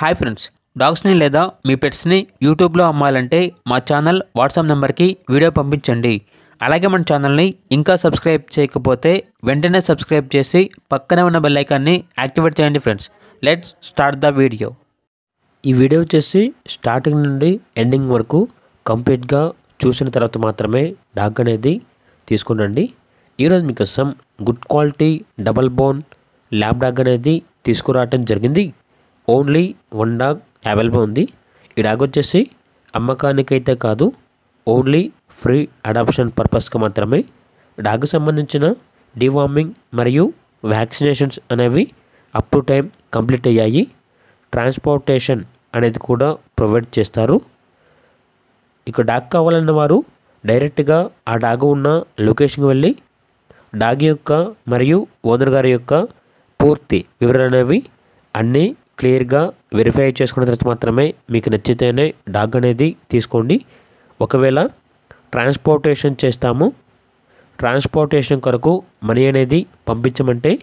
Hi friends డాగ్స్ని లేదా మీ పెట్స్ని యూట్యూబ్లో అమ్మాలంటే మా ఛానల్ వాట్సాప్ నెంబర్కి వీడియో పంపించండి. అలాగే మన ఛానల్ని ఇంకా సబ్స్క్రైబ్ చేయకపోతే వెంటనే సబ్స్క్రైబ్ చేసి పక్కనే ఉన్న బెల్లైకాన్ని యాక్టివేట్ చేయండి friends. Let's start the video ఈ వీడియో వచ్చేసి స్టార్టింగ్ నుండి ఎండింగ్ వరకు కంప్లీట్గా చూసిన తర్వాత మాత్రమే డాగ్ అనేది తీసుకునండి ఈరోజు మీకోసం good quality double bone lab dog అనేది తీసుకురావటం జరిగింది. ఓన్లీ వన్ డాగ్ అవైలబుల్ ఉంది. ఈ డాగ్ వచ్చేసి అమ్మకానికైతే కాదు ఓన్లీ ఫ్రీ అడాప్షన్ పర్పస్కి మాత్రమే. డాగ్ సంబంధించిన డివార్మింగ్ మరియు వ్యాక్సినేషన్స్ అనేవి అప్ టు టైం కంప్లీట్ అయ్యాయి. ట్రాన్స్పోర్టేషన్ అనేది కూడా ప్రొవైడ్ చేస్తారు. ఇక డాగ్ కావాలన్న వారు డైరెక్ట్గా ఆ డాగ్ ఉన్న లొకేషన్కి వెళ్ళి డాగ్ యొక్క మరియు ఓనర్ గారి యొక్క పూర్తి వివరాలు అనేవి అన్నీ క్లియర్గా వెరిఫై చేసుకున్న తర్వాత మాత్రమే మీకు నచ్చితేనే డాగ్ అనేది తీసుకోండి. ఒకవేళ ట్రాన్స్పోర్టేషన్ చేస్తాము. ట్రాన్స్పోర్టేషన్ కొరకు మనీ అనేది పంపించమంటే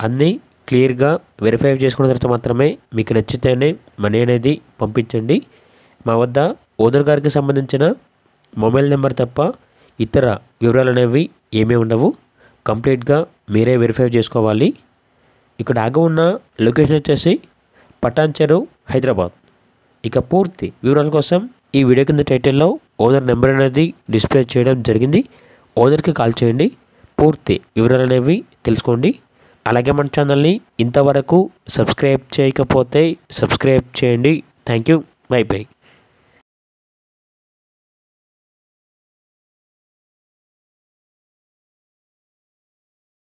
అన్నీ క్లియర్గా వెరిఫై చేసుకున్న తర్వాత మాత్రమే మీకు నచ్చితేనే మనీ అనేది పంపించండి. మా వద్ద ఓనర్ గారికి సంబంధించిన మొబైల్ నెంబర్ తప్ప ఇతర వివరాలు అనేవి ఏమీ ఉండవు. కంప్లీట్గా మీరే వెరిఫై చేసుకోవాలి. ఇక్కడ ఆగ ఉన్న లొకేషన్ వచ్చేసి పటాన్ చెరువు హైదరాబాద్. ఇక పూర్తి వివరాల కోసం ఈ వీడియో కింద టైటిల్లో ఓనర్ నెంబర్ అనేది డిస్ప్లే చేయడం జరిగింది. ఓనర్కి కాల్ చేయండి. పూర్తి వివరాలు అనేవి తెలుసుకోండి. అలాగే మన ఛానల్ని ఇంతవరకు సబ్స్క్రైబ్ చేయకపోతే సబ్స్క్రైబ్ చేయండి. Thank you bye bye.